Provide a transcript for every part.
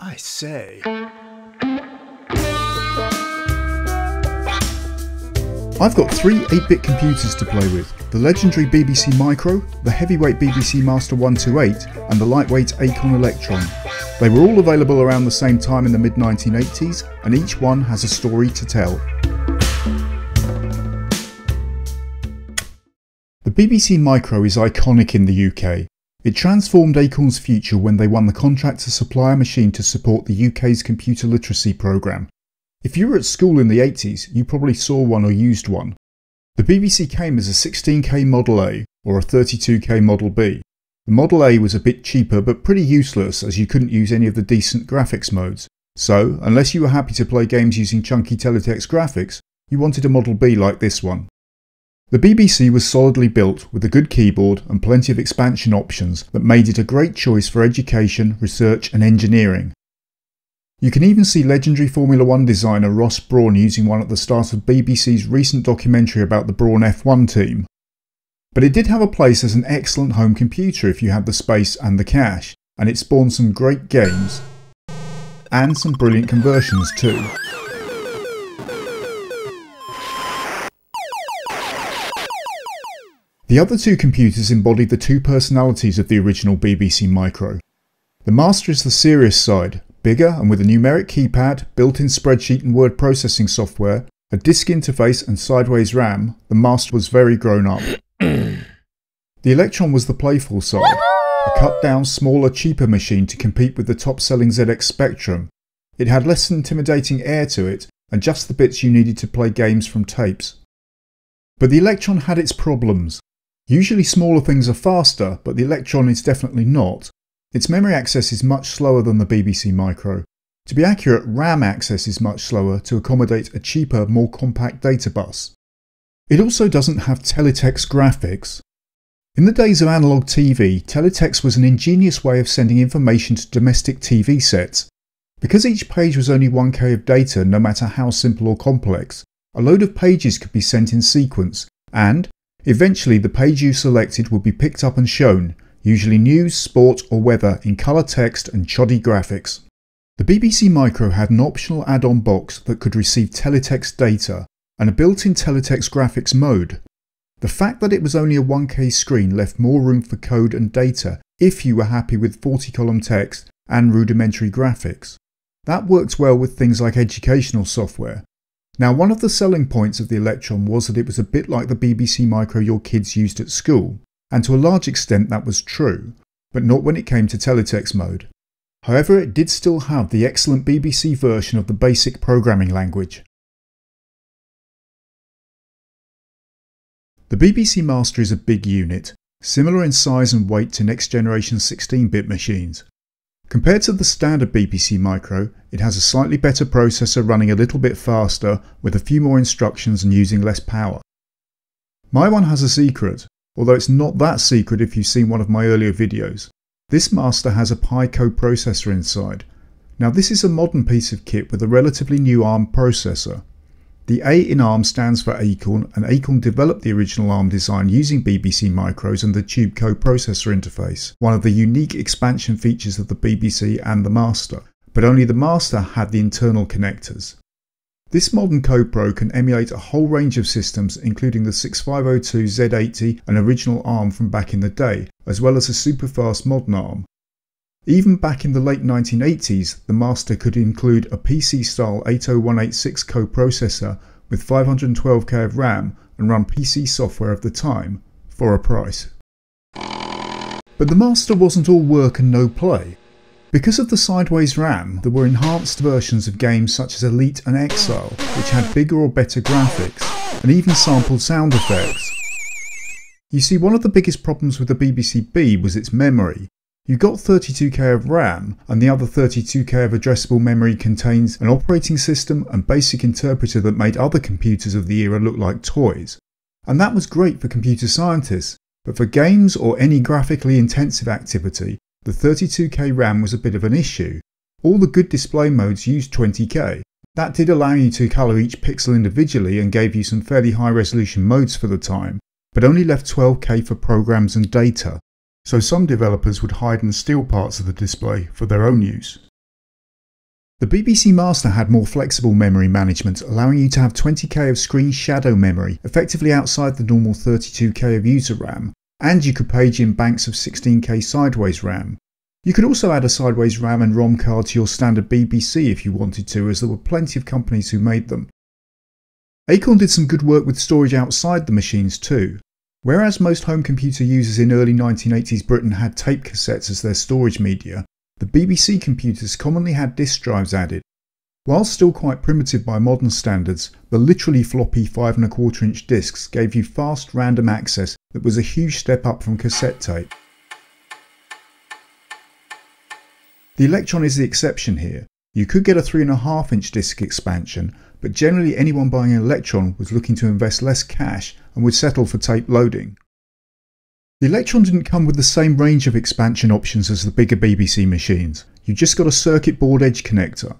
I say. I've got three 8-bit computers to play with. The legendary BBC Micro, the heavyweight BBC Master 128 and the lightweight Acorn Electron. They were all available around the same time in the mid 1980s and each one has a story to tell. The BBC Micro is iconic in the UK. It transformed Acorn's future when they won the contract to supply a machine to support the UK's computer literacy programme. If you were at school in the 80s, you probably saw one or used one. The BBC came as a 16K Model A or a 32K Model B. The Model A was a bit cheaper but pretty useless as you couldn't use any of the decent graphics modes. So, unless you were happy to play games using chunky teletext graphics, you wanted a Model B like this one. The BBC was solidly built with a good keyboard and plenty of expansion options that made it a great choice for education, research and engineering. You can even see legendary Formula One designer Ross Brawn using one at the start of BBC's recent documentary about the Brawn F1 team. But it did have a place as an excellent home computer if you had the space and the cash, and it spawned some great games and some brilliant conversions too. The other two computers embodied the two personalities of the original BBC Micro. The Master is the serious side, bigger and with a numeric keypad, built-in spreadsheet and word processing software, a disk interface and sideways RAM, the Master was very grown up. the Electron was the playful side, a cut down, smaller, cheaper machine to compete with the top selling ZX Spectrum. It had less intimidating air to it and just the bits you needed to play games from tapes. But the Electron had its problems. Usually smaller things are faster, but the Electron is definitely not. Its memory access is much slower than the BBC Micro. To be accurate, RAM access is much slower to accommodate a cheaper, more compact data bus. It also doesn't have teletext graphics. In the days of analog TV, teletext was an ingenious way of sending information to domestic TV sets. Because each page was only 1k of data no matter how simple or complex, a load of pages could be sent in sequence, and, Eventually, the page you selected would be picked up and shown, usually news, sport, or weather, in colour text and shoddy graphics. The BBC Micro had an optional add on box that could receive teletext data and a built in teletext graphics mode. The fact that it was only a 1K screen left more room for code and data if you were happy with 40 column text and rudimentary graphics. That worked well with things like educational software, now, one of the selling points of the Electron was that it was a bit like the BBC Micro your kids used at school, and to a large extent that was true, but not when it came to teletext mode. However, it did still have the excellent BBC version of the basic programming language. The BBC Master is a big unit, similar in size and weight to next generation 16-bit machines, Compared to the standard BBC Micro, it has a slightly better processor running a little bit faster with a few more instructions and using less power. My one has a secret, although it's not that secret if you've seen one of my earlier videos. This master has a Pi coprocessor inside. Now this is a modern piece of kit with a relatively new ARM processor. The A in ARM stands for Acorn, and Acorn developed the original ARM design using BBC micros and the Tube coprocessor interface, one of the unique expansion features of the BBC and the Master, but only the Master had the internal connectors. This modern CoPro can emulate a whole range of systems including the 6502 Z80 an original ARM from back in the day, as well as a super fast modern ARM. Even back in the late 1980s, the Master could include a PC-style 80186 coprocessor with 512k of RAM and run PC software of the time, for a price. But the Master wasn't all work and no play. Because of the sideways RAM, there were enhanced versions of games such as Elite and Exile, which had bigger or better graphics, and even sampled sound effects. You see, one of the biggest problems with the BBC B was its memory, you got 32k of RAM, and the other 32k of addressable memory contains an operating system and basic interpreter that made other computers of the era look like toys. And that was great for computer scientists, but for games or any graphically intensive activity, the 32k RAM was a bit of an issue. All the good display modes used 20k. That did allow you to colour each pixel individually and gave you some fairly high resolution modes for the time, but only left 12k for programs and data so some developers would hide and steal parts of the display for their own use. The BBC Master had more flexible memory management, allowing you to have 20k of screen shadow memory, effectively outside the normal 32k of user RAM, and you could page in banks of 16k sideways RAM. You could also add a sideways RAM and ROM card to your standard BBC if you wanted to, as there were plenty of companies who made them. Acorn did some good work with storage outside the machines too. Whereas most home computer users in early 1980s Britain had tape cassettes as their storage media, the BBC computers commonly had disk drives added. While still quite primitive by modern standards, the literally floppy 5 and a quarter inch discs gave you fast random access that was a huge step up from cassette tape. The Electron is the exception here. You could get a 3.5 inch disc expansion, but generally anyone buying an Electron was looking to invest less cash and would settle for tape loading. The Electron didn't come with the same range of expansion options as the bigger BBC machines. You just got a circuit board edge connector.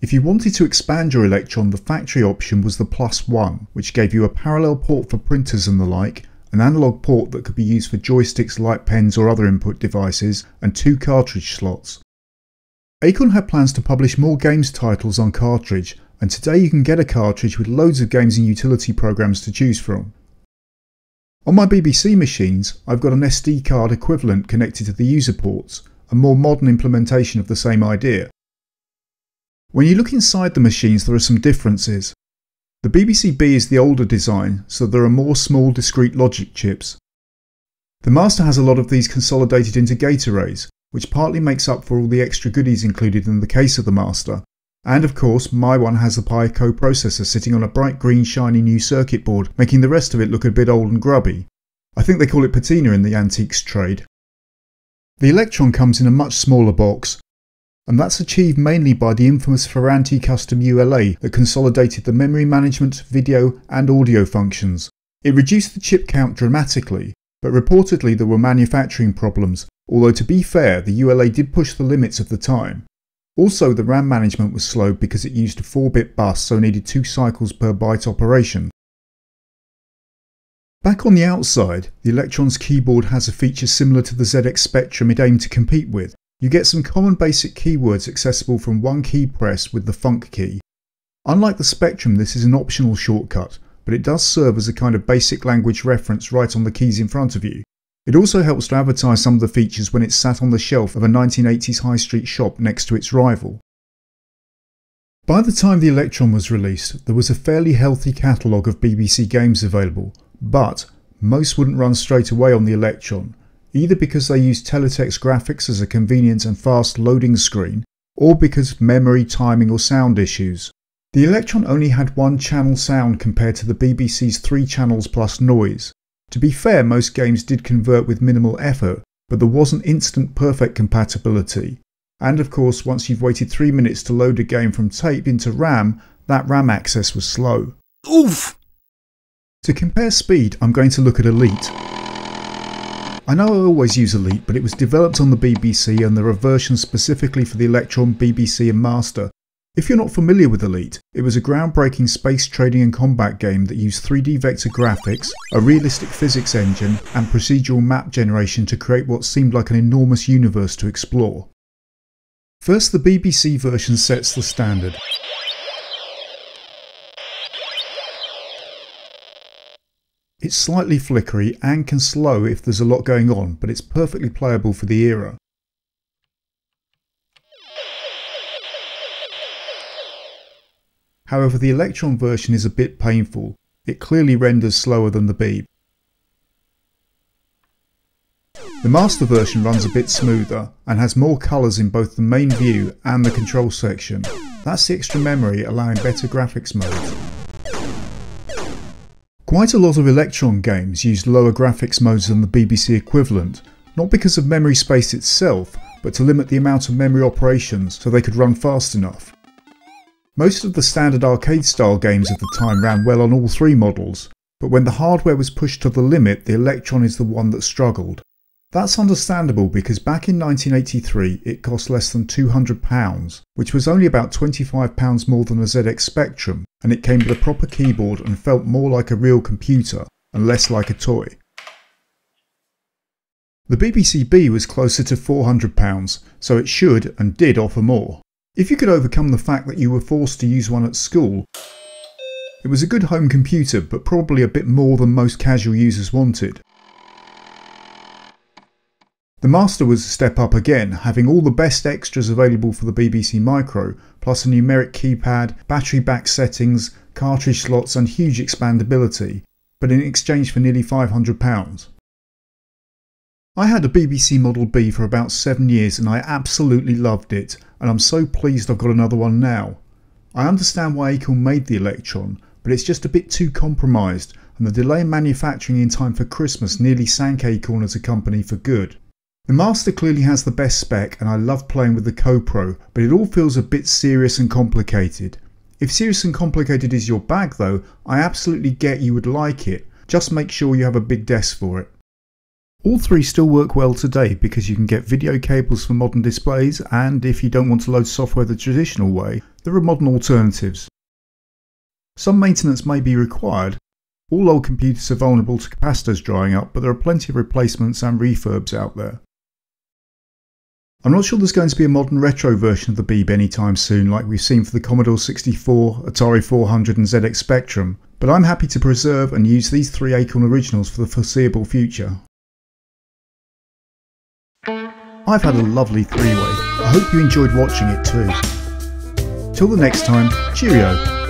If you wanted to expand your Electron, the factory option was the Plus One, which gave you a parallel port for printers and the like, an analog port that could be used for joysticks, light pens or other input devices, and two cartridge slots. Acorn had plans to publish more games titles on cartridge, and today you can get a cartridge with loads of games and utility programs to choose from. On my BBC machines, I've got an SD card equivalent connected to the user ports, a more modern implementation of the same idea. When you look inside the machines there are some differences. The BBC-B is the older design, so there are more small discrete logic chips. The Master has a lot of these consolidated into gate arrays, which partly makes up for all the extra goodies included in the case of the Master, and of course, my one has the Pi coprocessor sitting on a bright green shiny new circuit board, making the rest of it look a bit old and grubby. I think they call it patina in the antiques trade. The Electron comes in a much smaller box, and that's achieved mainly by the infamous Ferranti custom ULA that consolidated the memory management, video and audio functions. It reduced the chip count dramatically, but reportedly there were manufacturing problems, although to be fair the ULA did push the limits of the time. Also, the RAM management was slow because it used a 4-bit bus so needed 2 cycles per byte operation. Back on the outside, the Electron's keyboard has a feature similar to the ZX Spectrum it aimed to compete with. You get some common basic keywords accessible from one key press with the Funk key. Unlike the Spectrum, this is an optional shortcut, but it does serve as a kind of basic language reference right on the keys in front of you. It also helps to advertise some of the features when it's sat on the shelf of a 1980s high street shop next to its rival. By the time the Electron was released, there was a fairly healthy catalogue of BBC games available, but most wouldn't run straight away on the Electron, either because they used teletext graphics as a convenient and fast loading screen, or because of memory, timing or sound issues. The Electron only had one channel sound compared to the BBC's three channels plus noise, to be fair, most games did convert with minimal effort, but there wasn't instant perfect compatibility. And of course, once you've waited 3 minutes to load a game from tape into RAM, that RAM access was slow. Oof! To compare speed, I'm going to look at Elite. I know I always use Elite, but it was developed on the BBC and there are versions specifically for the Electron, BBC and Master, if you're not familiar with Elite, it was a groundbreaking space trading and combat game that used 3D vector graphics, a realistic physics engine, and procedural map generation to create what seemed like an enormous universe to explore. First, the BBC version sets the standard. It's slightly flickery and can slow if there's a lot going on, but it's perfectly playable for the era. However, the Electron version is a bit painful. It clearly renders slower than the Beeb. The master version runs a bit smoother and has more colours in both the main view and the control section. That's the extra memory allowing better graphics modes. Quite a lot of Electron games used lower graphics modes than the BBC equivalent, not because of memory space itself, but to limit the amount of memory operations so they could run fast enough. Most of the standard arcade style games of the time ran well on all three models, but when the hardware was pushed to the limit the Electron is the one that struggled. That's understandable because back in 1983 it cost less than £200, which was only about £25 more than a ZX Spectrum, and it came with a proper keyboard and felt more like a real computer and less like a toy. The BBC B was closer to £400, so it should and did offer more. If you could overcome the fact that you were forced to use one at school, it was a good home computer but probably a bit more than most casual users wanted. The Master was a step up again, having all the best extras available for the BBC Micro, plus a numeric keypad, battery back settings, cartridge slots and huge expandability, but in exchange for nearly £500. I had a BBC Model B for about 7 years and I absolutely loved it, and I'm so pleased I've got another one now. I understand why Acorn made the Electron, but it's just a bit too compromised, and the delay in manufacturing in time for Christmas nearly sank Acorn as a company for good. The Master clearly has the best spec and I love playing with the CoPro, but it all feels a bit serious and complicated. If serious and complicated is your bag though, I absolutely get you would like it, just make sure you have a big desk for it. All three still work well today because you can get video cables for modern displays and if you don't want to load software the traditional way, there are modern alternatives. Some maintenance may be required. All old computers are vulnerable to capacitors drying up, but there are plenty of replacements and refurbs out there. I'm not sure there's going to be a modern retro version of the Beeb anytime soon like we've seen for the Commodore 64, Atari 400 and ZX Spectrum, but I'm happy to preserve and use these three Acorn originals for the foreseeable future. I've had a lovely three-way. I hope you enjoyed watching it too. Till the next time, cheerio!